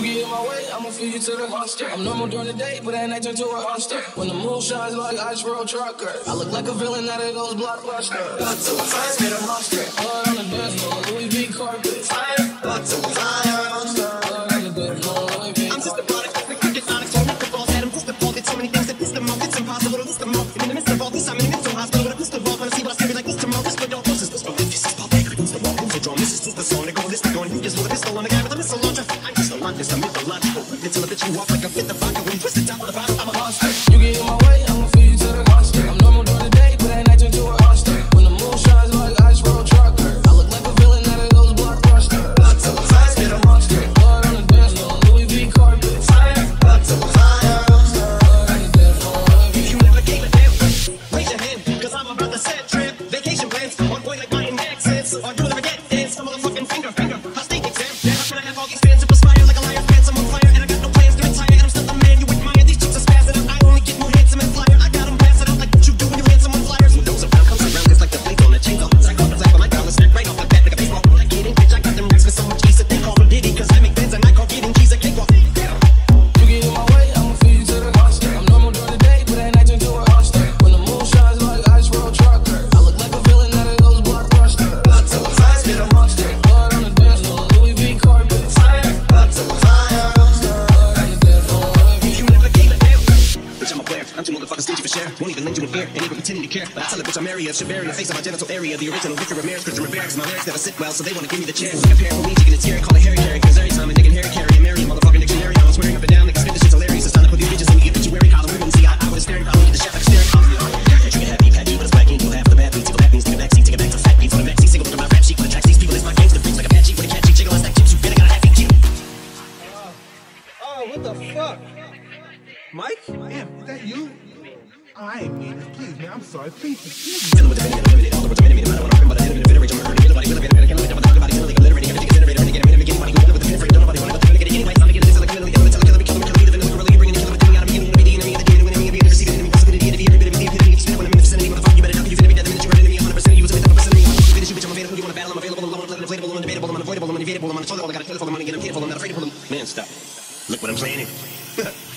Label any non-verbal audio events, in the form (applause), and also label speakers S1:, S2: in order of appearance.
S1: You get in my way, I'ma feed you to the monster. I'm normal during the day, but at night turn to a monster. When the moon shines like ice road trucker, I look like a villain out of those blockbusters. Got two eyes, made a monster. All on the dance Louis V. Carter. the
S2: mythological. Until I bit you off like a fit the vodka when you twist
S1: it down to the bottom. I'm a monster.
S2: You get
S1: in my way, I'm a
S2: care. Won't even lend you a beer, ain't even pretending to care. But I tell a bitch I'm area, should bury the face of my genital area. The original Richard Ramirez, Christian Rivera, cause my lyrics never sit well, so they wanna give me the chance. Like a pair for me, taking a tear, call it Harry Caray. Cause every time I'm Harry Carry and Mary, motherfucking dictionary, I'm swearing up and down, niggas spit this shit's hilarious. It's time to put these bitches in the obituary column. Women see, I, I was staring, probably get the shot like a staring column.
S3: Oh, what the fuck? Mike?
S4: Damn, is that you? I ain't mean. Please, man, I'm sorry. Please,
S2: Man, stop. Look what I'm saying. (laughs)